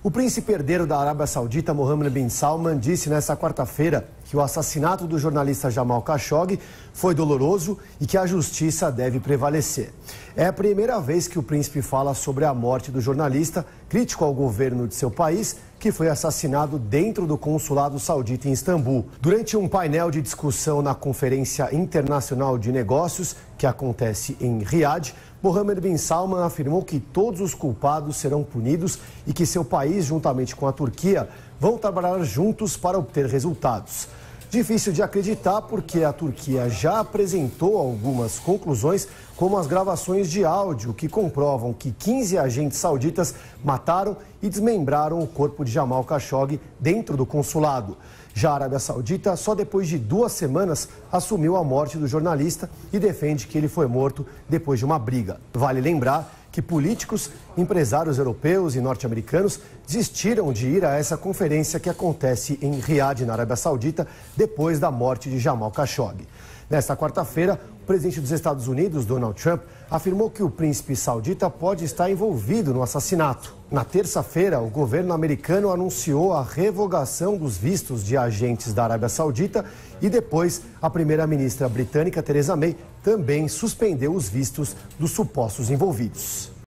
O príncipe herdeiro da Arábia Saudita, Mohammed bin Salman, disse nesta quarta-feira que o assassinato do jornalista Jamal Khashoggi foi doloroso e que a justiça deve prevalecer. É a primeira vez que o príncipe fala sobre a morte do jornalista, crítico ao governo de seu país, que foi assassinado dentro do consulado saudita em Istambul. Durante um painel de discussão na Conferência Internacional de Negócios, que acontece em Riad, Mohammed bin Salman afirmou que todos os culpados serão punidos e que seu país, juntamente com a Turquia, vão trabalhar juntos para obter resultados. Difícil de acreditar porque a Turquia já apresentou algumas conclusões, como as gravações de áudio que comprovam que 15 agentes sauditas mataram e desmembraram o corpo de Jamal Khashoggi dentro do consulado. Já a Arábia Saudita, só depois de duas semanas, assumiu a morte do jornalista e defende que ele foi morto depois de uma briga. Vale lembrar que políticos, empresários europeus e norte-americanos desistiram de ir a essa conferência que acontece em Riad, na Arábia Saudita, depois da morte de Jamal Khashoggi. Nesta quarta-feira, o presidente dos Estados Unidos, Donald Trump, afirmou que o príncipe saudita pode estar envolvido no assassinato. Na terça-feira, o governo americano anunciou a revogação dos vistos de agentes da Arábia Saudita e depois a primeira-ministra britânica Theresa May também suspendeu os vistos dos supostos envolvidos.